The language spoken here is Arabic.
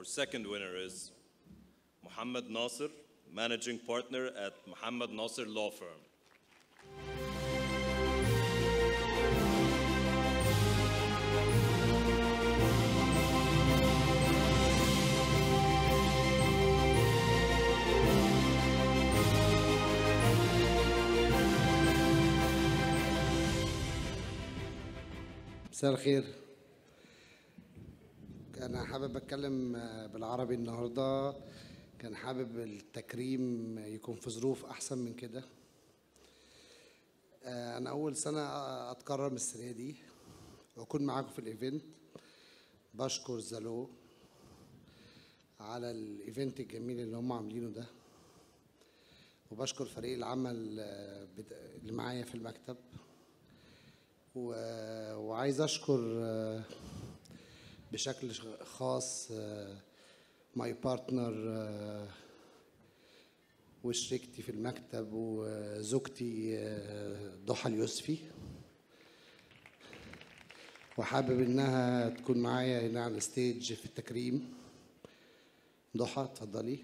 Our second winner is Muhammad Nasser, managing partner at Muhammad Nasser Law Firm. مساء الخير أنا حابب أتكلم آه، بالعربي النهارده. كان حابب التكريم يكون في ظروف أحسن من كده. آه، أنا أول سنة أتكرم السنة دي وأكون معاكم في ال event. بشكر The Law على ال event الجميل اللي هم عاملينه ده. وبشكر فريق العمل آه، اللي معايا في المكتب. وعايز أشكر بشكل خاص my partner وشريكتي في المكتب وزوجتي آه، ضحى اليوسفي. وحابب إنها تكون معايا هنا على ال stage في التكريم. ضحى اتفضلي.